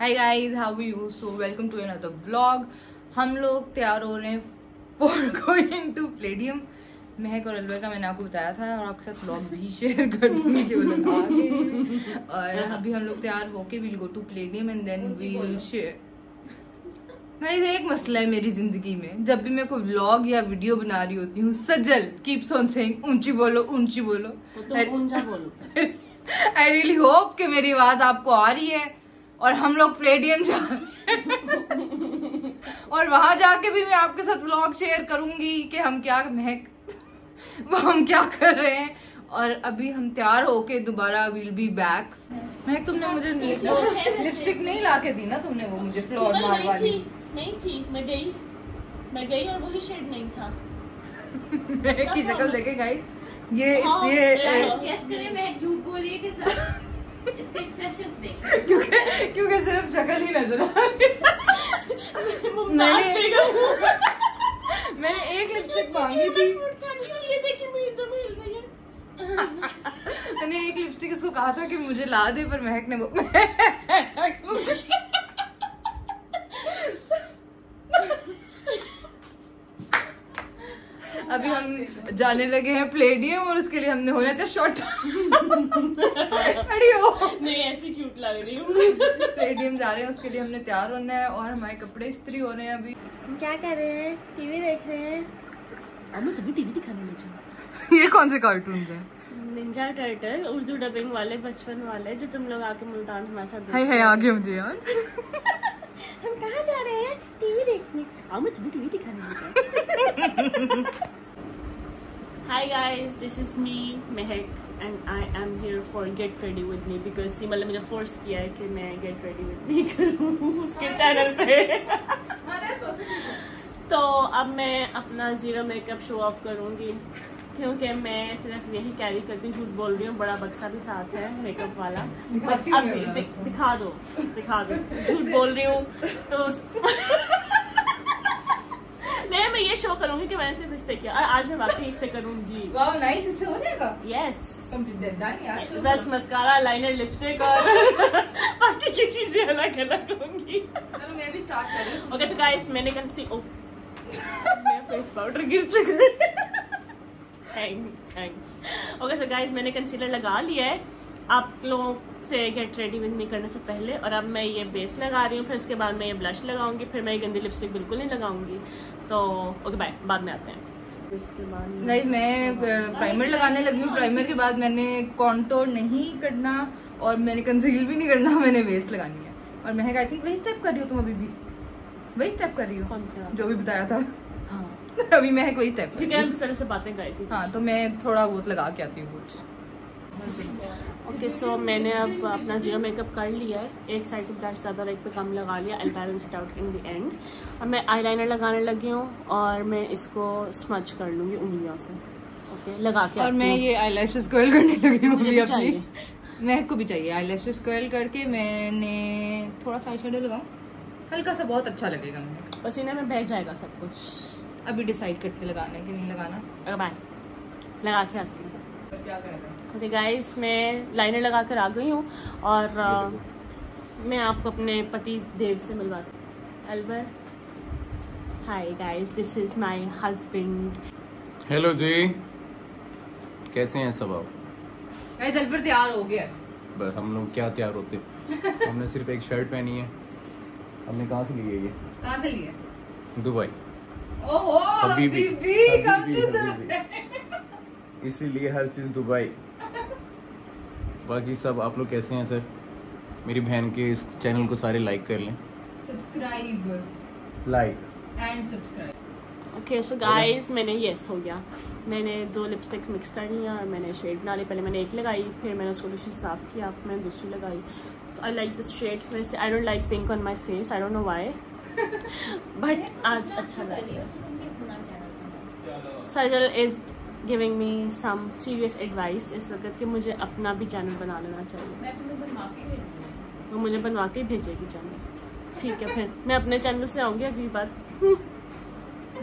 Hi guys how you so welcome to another vlog हम लोग तैयार हो रहे हैं फॉर गोइंग टू प्लेडियम महक और अलवर का मैंने आपको बताया था और आपके साथ व्लॉग भी शेयर कर दूँगी कि वो लोग आ गए और अभी हम लोग तैयार होके will go to Palladium and then we will share guys एक मसला है मेरी ज़िंदगी में। जब भी मैं कोई व्लॉग या वीडियो बना रही होती हूँ सजल कीप्स ऑन सेइंग ऊँची बोलो ऊँची बोलो. तो तुम बोलो। आई रियली होप कि मेरी आवाज़ आपको आ रही है। और हम लोग प्लेडियम जा रहे। और वहाँ जाके भी मैं आपके साथ व्लॉग शेयर करूँगी कि हम क्या महक हम क्या कर रहे हैं। और अभी हम तैयार होके दोबारा विल बी बैक महक तुमने मुझे लिपस्टिक नहीं ला के दी ना तुमने वो मुझे फ्लोर मार वाली। नहीं थी मैं गई। मैं गई और वही शेड नहीं था। महक की शक्ल देखे गाइस ये इस हाँ, ये yeah. गेस करें मैं झूठ बोल रही है कि देख क्योंकि क्योंकि सिर्फ़ शक्ल ही नज़र आ रही मैंने- मैंने एक लिपस्टिक मांगी थी मैंने एक लिपस्टिक इसको कहा था कि मुझे ला दे पर महक ने वो अभी हम जाने लगे हैं प्लेडियम और उसके लिए हमने होना था शॉर्ट अड़ी हो नहीं लग रही हूँ। प्लेडियम जा रहे हैं उसके लिए हमने तैयार होना है और हमारे कपड़े इस्त्री हो रहे हैं अभी। हम क्या कर रहे हैं? टीवी देख रहे हैं। टीवी दिखाने ले जाओ ये कौन से कार्टून है? निंजा टर्टल उर्दू डबिंग वाले बचपन वाले जो तुम लोग आके मुल्तान हमारे साथ हाय देखते हाय आगे मुझे यार हम कहाँ जा रहे हैं? टीवी देखने। आओ मैं तुम्हें टीवी दिखाने ले Hi guys, this is me, Mehek, and I am here for Get Ready With Me because सीमा ने मुझे फोर्स किया है कि मैं Get Ready With Me. करूँ उसके चैनल पे तो अब मैं अपना ज़ीरो मेकअप शो ऑफ़ करूँगी क्योंकि मैं सिर्फ़ यही कैरी करती हूँ, झूठ बोल रही हूँ बड़ा बक्सा भी साथ है मेकअप वाला अब दि, दिखा दो दिखा दो झूठ बोल रही हूँ तो मैं ये शो करूँगी कि मैंने सिर्फ़ इससे किया और आज मैं वाकई इससे करूँगी। वाह नाइस इससे हो जाएगा? यस बस मस्कारा लाइनर लिपस्टिक और बाकी की चीज़ें अलग अलग होंगी। चलो मैं भी स्टार्ट कर रही हूँ। ओके गाइस मैंने कंसी ओ मेरा फेस पाउडर गिर चुका है। Thanks thanks okay so guys मैंने कंसीलर लगा लिया है। आप लोगों से गेट रेडी विद मी करने से पहले और अब मैं ये बेस लगा रही हूँ फिर उसके बाद मैं ये ब्लश लगाऊँगी फिर मैं ये गंदी लिपस्टिक बिल्कुल नहीं लगाऊँगी। तो ओके बाय बाद में आते हैं। गाइस मैं प्राइमर लगाने लगी हूँ। प्राइमर के बाद मैंने कॉन्टोर नहीं करना और मैंने कंसील भी नहीं करना मैंने बेस लगानी है। और मैं आई थिंक वही स्टेप कर रही हो तुम अभी भी। वही स्टेप कर रही हो। जो भी बताया था। हाँ। अभी मैं वही स्टेप क्योंकि हम इस तरह से बातें कर थी। हाँ तो मैं थोड़ा बहुत लगा के आती हूँ कुछ। ओके सो मैंने अब अपना ज़ीरो मेकअप कर लिया है। एक साइड पे ब्रश ज़्यादा एक पे कम लगा लिया I balance it out in the end और मैं आईलाइनर लगाने लगी हूँ और मैं इसको स्मच कर लूँगी उंगलियों से। ओके लगा के और मैं ये आई लैशेस कर्ल करने लगी हूँ। अपनी। मैं को भी चाहिए आई लैशेस कर्ल करके। मैंने थोड़ा सा आई शेडो लगाऊँ। हल्का सा बहुत अच्छा लगेगा मैंने पसीने में बह जाएगा सब कुछ। अभी डिसाइड करते लगाना है कि नहीं लगाना। लगा के आती हूँ। ओके गाइस मैं लाइनर लगा कर आ गई हूँ और अ, मैं आपको अपने पति देव से मिलवाती हूँ। Alwar hi guys this is my husband hello जी कैसे हैं सब आप? जल पर तैयार हो गया। है। बस हम लोग क्या तैयार होते हमने सिर्फ़ एक शर्ट पहनी है। हमने कहाँ से ली है ये? कहाँ से लिए दुबई। ओहो हबीबी, हबीबी कम टू हबीबी। इसीलिए हर चीज़ दुबई। बाकी सब आप लोग कैसे हैं सर? मेरी बहन के इस चैनल को सारे लाइक कर लें। Subscribe like and subscribe okay so guys मैंने यस हो गया। मैंने दो लिपस्टिक्स मिक्स कर लिया और मैंने शेड डाली। पहले मैंने एक लगाई फिर मैंने उसको दूसरी साफ़ किया फिर मैंने दूसरी लगाई। आई लाइक दिस शेड वैसे I don't like pink on my face I don't know why but आज अच्छा लग। रहा है Sajal is giving me some serious advice इस वक्त कि मुझे अपना भी चैनल बना लेना चाहिए। मैं तुम्हें बनवा के वो मुझे बनवा के भेजेगी चैनल ठीक है फिर मैं अपने चैनल से आऊँगी अगली बार।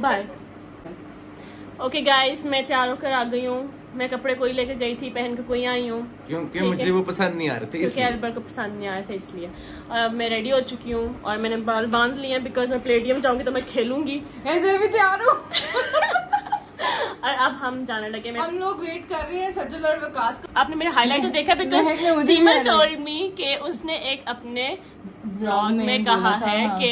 बाय ओके गाइस मैं तैयार होकर आ गई हूँ। मैं कपड़े कोई लेकर गई थी पहन के कोई आई हूँ। क्योंकि। मुझे वो पसंद नहीं आ रहे थे क्योंकि इसलिए। एल्बर को पसंद नहीं आया था इसलिए। और अब मैं रेडी हो चुकी हूँ और मैंने बाल बाँध लिए हैं बिकॉज़ मैं प्लेडियम जाऊँगी तो मैं खेलूँगी। मैं भी तैयार हूँ। अब हम जाने लगे हम लोग वेट कर रहे हैं सजल और विकास का। आपने मेरा हाईलाइटर देखा बिकॉज़ सीमा टोल्ड मी कि उसने एक अपने ब्लॉग में कहा है हाँ। कि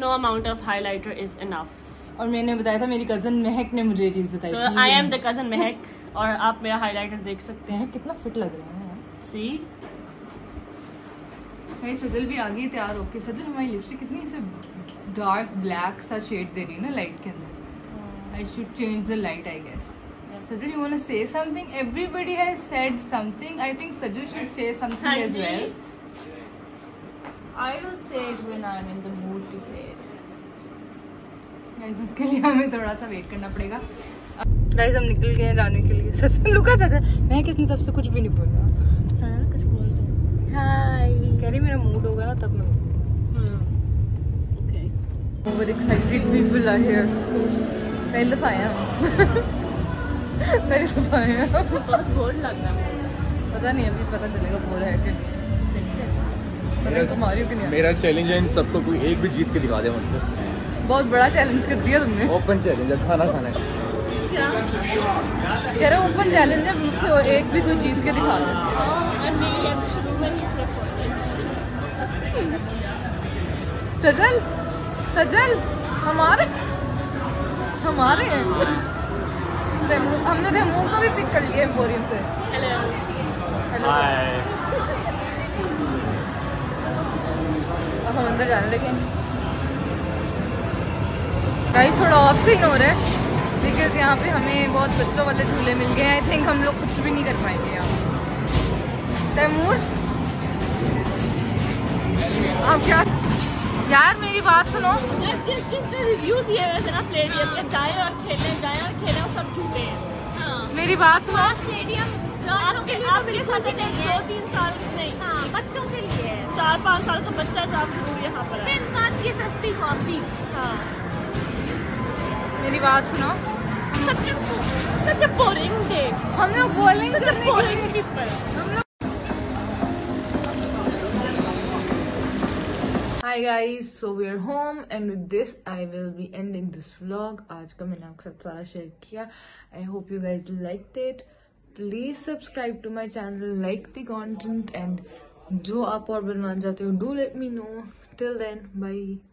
no amount of highlighter is enough और मैंने बताया था मेरी कज़न महक ने मुझे चीज़ बताई तो थी। आई एम द कज़न महक और आप मेरा हाईलाइटर देख सकते हैं। कितना फिट लग रहा है। सी भाई सजल भी आ गई तैयार होके सजल हमारी लिपस्टिक कितनी ऐसे डार्क ब्लैक सा शेड दे रही है ना लाइट के अंदर। I should change the light I guess Sajal you want to say something everybody has said something I think Sajal should say हाँ समथिंग एज जी। Well I will say it when I am in the mood to say it उसके लिए हमें थोड़ा सा wait करना पड़ेगा। Guys हम निकल गए जाने के लिए। सजल लुका सजल मैं कितनी तरफ़ से कुछ भी नहीं बोल? रहा सारा कुछ बोल दो हाय कह रही मेरा मूड होगा ना तब मैं okay over excited people are here पहली दफ़ा आया हम पहली दफ़ा आया हम। बोर लग रहा है। पता नहीं अभी पता चलेगा बोल है कि कि मेरा चैलेंज है इन सबको कोई एक भी जीत के दिखा दे मुझसे। बहुत बड़ा चैलेंज कर दिया तुमने। ओपन चैलेंज है खाना खाना क्या? कह रहे ओपन चैलेंज है मुझसे एक भी कोई जीत के दिखा दे। सजल सजल हमारे हमारे हैं। तैमूर- हमने तैमूर को भी पिक कर लिया एम्पोरियम से हेलो अब हम अंदर जाने लगे गाइस थोड़ा ऑफ़ सीन हो रहा है बिकॉज़ यहाँ पे हमें बहुत बच्चों वाले झूले मिल गए आई थिंक हम लोग कुछ भी नहीं कर पाएँगे यहाँ। तैमूर आप क्या यार मेरी बात सुनो। जिस जिसने रिव्यू दिए हुए थे ना प्लेडियम के जाए और खेले जाए और खेले और सब झूठे हैं। मेरी बात सुनो। स्टेडियम आपके आपके साथ ही नहीं दो तीन साल नहीं। हाँ बच्चों के लिए चार पाँच साल का बच्चा तो आप ज़रूर यहाँ पर है। फिर बात ये सस्ती कॉफ़ी हाँ। मेरी बात सुनो। सच सच बोरिंग डे हम लोग बॉलिंग हम लोग Hi guys, so we're home and with this I will be ending this vlog. आज का मैंने आपके साथ सारा शेयर किया. I hope you guys liked it. Please subscribe to my channel, like the content and जो आप और बनवाना चाहते हो do let me know. Till then, bye.